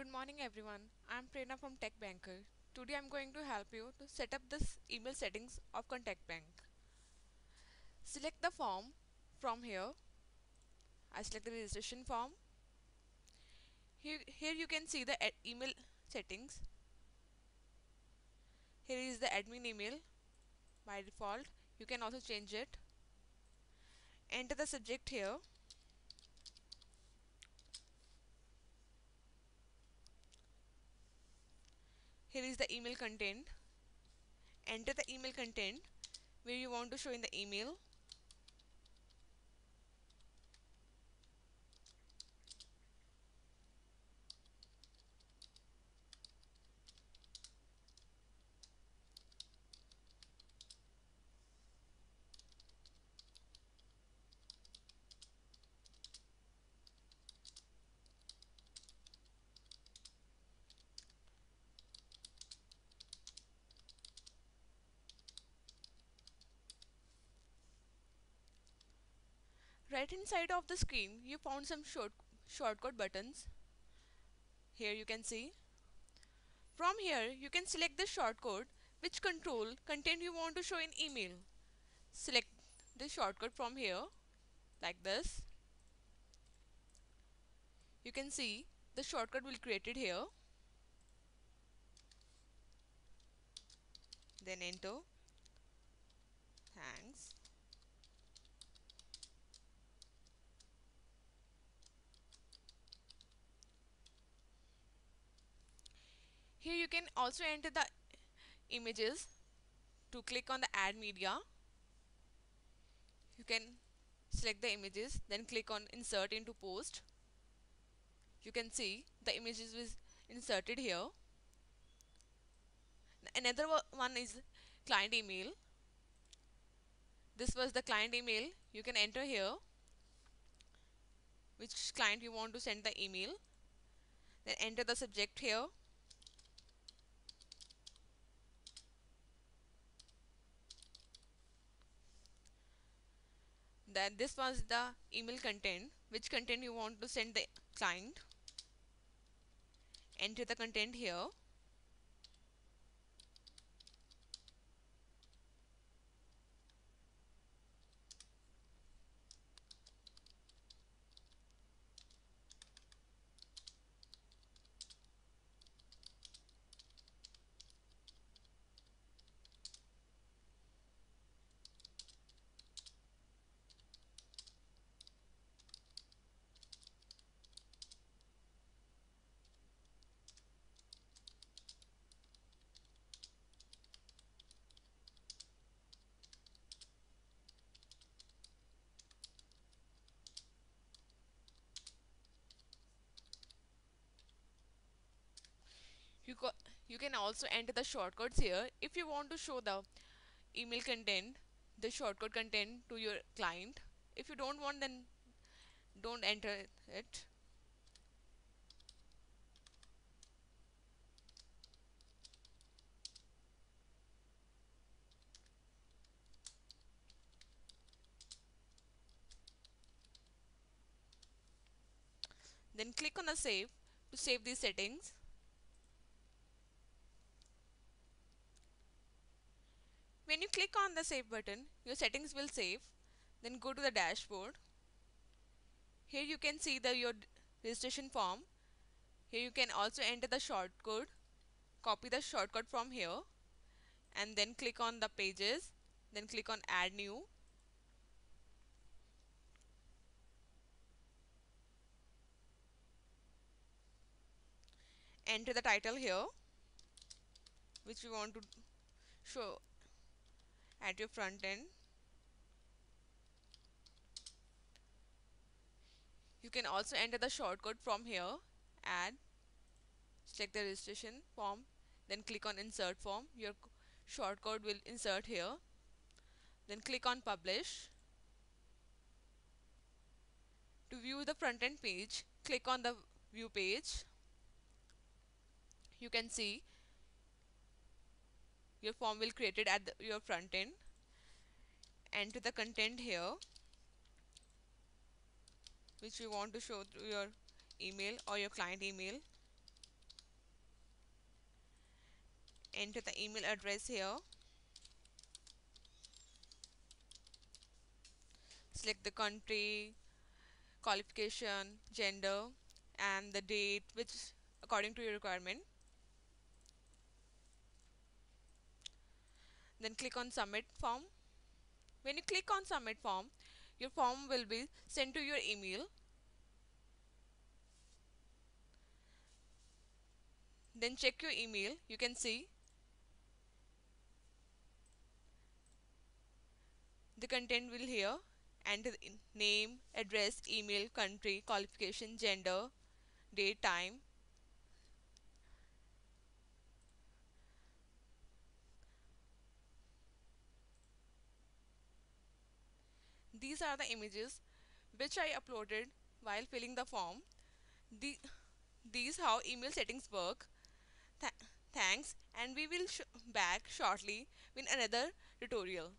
Good morning everyone. I'm Prerna from TechBanker. Today I'm going to help you to set up this email settings of Contact Bank. Select the form from here. I select the registration form. Here, here you can see the email settings. Here is the admin email by default. You can also change it. Enter the subject here here is the email content. Enter the email content where you want to show in the email right hand side of the screen you found some short shortcut buttons. Here you can see. From here you can select the shortcut which control content you want to show in email. Select the shortcut from here like this. You can see the shortcut will created here. Then enter thanks Here you can also enter the images to click on the add media. You can select the images then click on insert into post. You can see the images is inserted here. Another one is client email. This was the client email. You can enter here which client you want to send the email. Then enter the subject here that this was the email content which content you want to send the client. Enter the content here you, you can also enter the shortcuts here. If you want to show the email content the shortcut content to your client if you don't want then don't enter it. Then click on the save to save these settings When you click on the save button, your settings will save. Then go to the dashboard. Here you can see the your registration form. Here you can also enter the shortcode. Copy the shortcut from here and then click on the pages. Then click on add new. Enter the title here which you want to show at your front end. You can also enter the shortcode from here add check the registration form then click on insert form. Your shortcode will insert here. Then click on publish. To view the front end page click on the view page. You can see your form will created at the, your front end. Enter the content here which you want to show through your email or your client email. Enter the email address here. Select the country qualification gender and the date which according to your requirement. Then click on submit form. When you click on submit form your form will be sent to your email. Then check your email. You can see the content will here and name address email country qualification gender date time these are the images which I uploaded while filling the form. The, these how email settings work. Th thanks and we will sh back shortly with another tutorial